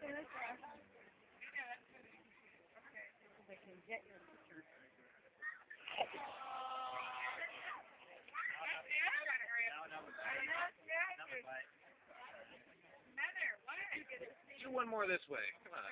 They can get your picture. Do one more this way. Come on.